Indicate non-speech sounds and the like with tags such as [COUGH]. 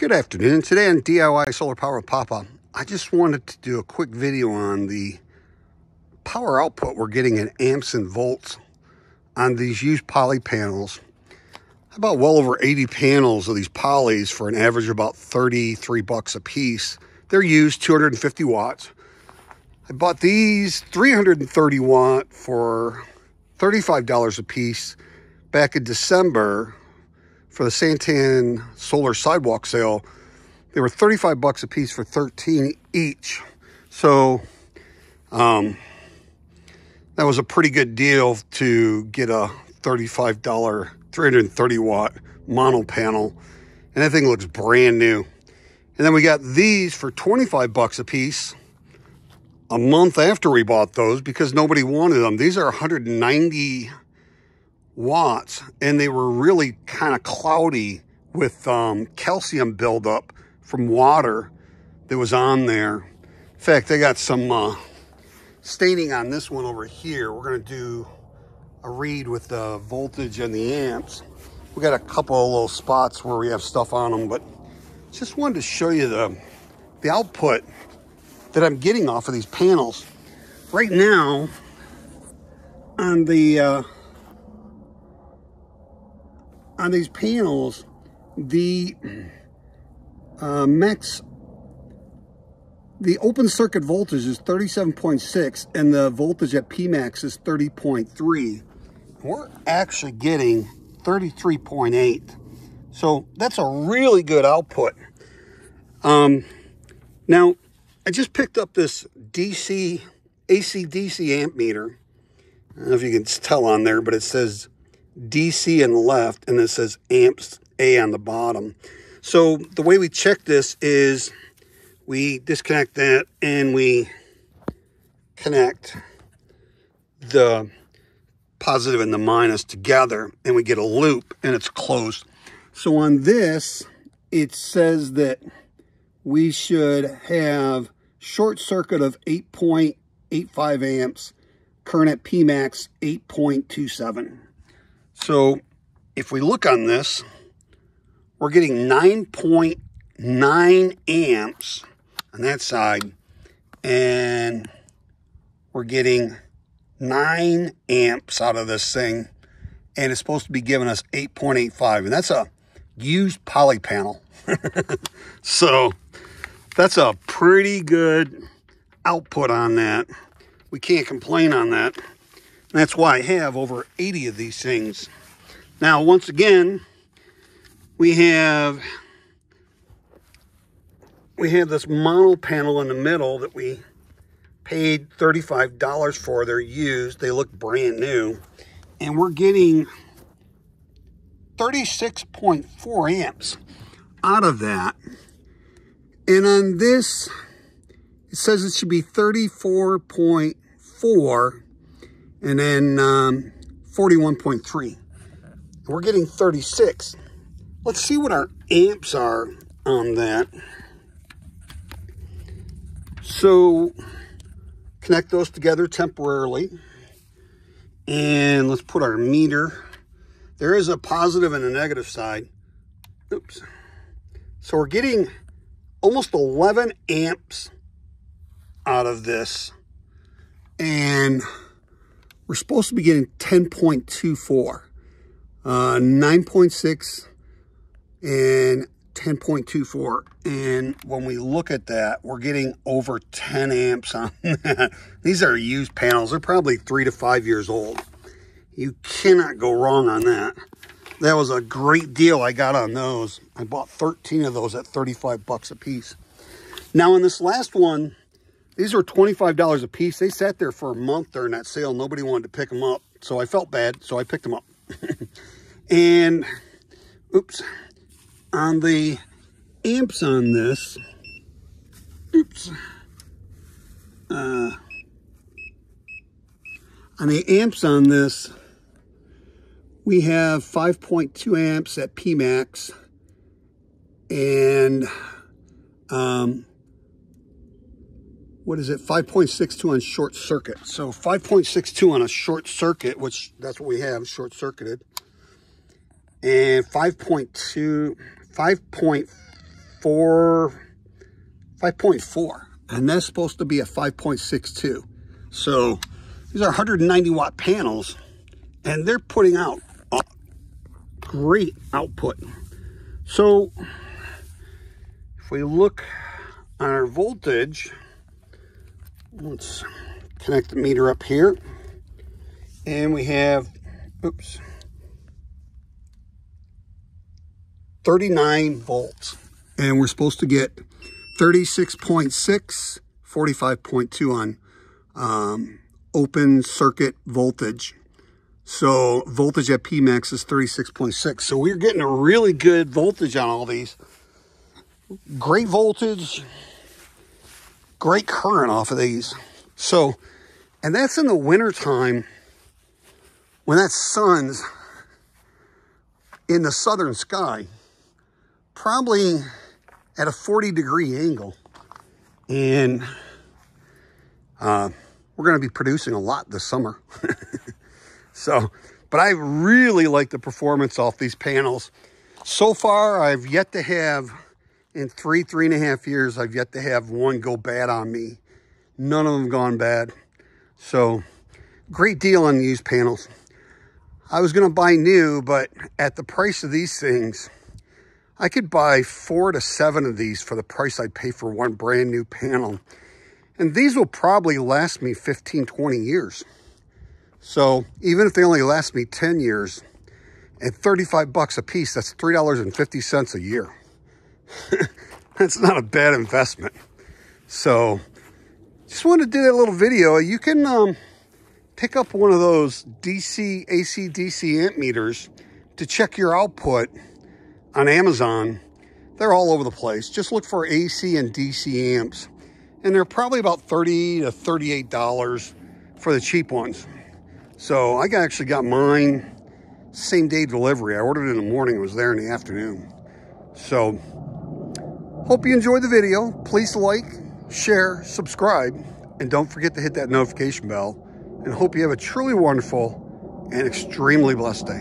Good afternoon. Today on DIY Solar Power Pappa, I just wanted to do a quick video on the power output we're getting in amps and volts on these used poly panels. About well over 80 panels of these polys for an average of about 33 bucks a piece. They're used 250 watts. I bought these 330 watt for $35 a piece back in December for the Santan solar sidewalk sale. They were 35 bucks a piece for 13 each. So um, that was a pretty good deal to get a $35 330 watt mono panel. And that thing looks brand new. And then we got these for 25 bucks a piece a month after we bought those because nobody wanted them. These are 190 watts and they were really kind of cloudy with um, calcium buildup from water that was on there. In fact, I got some uh, staining on this one over here. We're going to do a read with the voltage and the amps. We got a couple of little spots where we have stuff on them, but just wanted to show you the, the output that I'm getting off of these panels. Right now, on the uh, on these panels, the uh, max, the open circuit voltage is 37.6 and the voltage at Pmax is 30.3. We're actually getting 33.8. So that's a really good output. Um, now, I just picked up this DC, AC-DC amp meter. I don't know if you can tell on there, but it says DC the left, and it says amps A on the bottom. So the way we check this is we disconnect that and we connect the positive and the minus together and we get a loop and it's closed. So on this, it says that we should have short circuit of 8.85 amps, current at Pmax 8.27. So if we look on this, we're getting 9.9 amps on that side, and we're getting 9 amps out of this thing, and it's supposed to be giving us 8.85, and that's a used poly panel. [LAUGHS] so that's a pretty good output on that. We can't complain on that. That's why I have over 80 of these things. Now, once again, we have we have this mono panel in the middle that we paid $35 for. They're used. They look brand new. And we're getting 36.4 amps out of that. And on this, it says it should be 34.4 and then um, 41.3. We're getting 36. Let's see what our amps are on that. So connect those together temporarily. And let's put our meter. There is a positive and a negative side. Oops. So we're getting almost 11 amps out of this. And we're supposed to be getting 10.24, uh, 9.6 and 10.24. And when we look at that, we're getting over 10 amps on [LAUGHS] that. These are used panels. They're probably three to five years old. You cannot go wrong on that. That was a great deal I got on those. I bought 13 of those at 35 bucks a piece. Now on this last one, these are $25 a piece. They sat there for a month during that sale. Nobody wanted to pick them up. So I felt bad, so I picked them up. [LAUGHS] and, oops, on the amps on this, oops, uh, on the amps on this, we have 5.2 amps at Pmax and um, what is it, 5.62 on short circuit. So 5.62 on a short circuit, which that's what we have, short circuited. And 5.2, 5.4 5.4. And that's supposed to be a 5.62. So these are 190 watt panels and they're putting out great output. So if we look on our voltage, let's connect the meter up here. And we have, oops, 39 volts. And we're supposed to get 36.6, 45.2 on um, open circuit voltage. So voltage at Pmax is 36.6. So we're getting a really good voltage on all these. Great voltage, great current off of these. So, and that's in the wintertime when that sun's in the southern sky, probably at a 40 degree angle. And uh, we're going to be producing a lot this summer. [LAUGHS] so, but I really like the performance off these panels. So far, I've yet to have, in three, three and a half years, I've yet to have one go bad on me. None of them gone bad. So, great deal on these panels. I was going to buy new, but at the price of these things, I could buy four to seven of these for the price I'd pay for one brand new panel. And these will probably last me 15, 20 years. So even if they only last me 10 years, at 35 bucks a piece, that's $3.50 a year. [LAUGHS] that's not a bad investment. So just wanted to do a little video. You can um, pick up one of those DC, AC, DC amp meters to check your output on Amazon. They're all over the place. Just look for AC and DC amps and they're probably about 30 to $38 for the cheap ones. So I actually got mine same day delivery. I ordered it in the morning, it was there in the afternoon. So hope you enjoyed the video. Please like, share, subscribe, and don't forget to hit that notification bell. And hope you have a truly wonderful and extremely blessed day.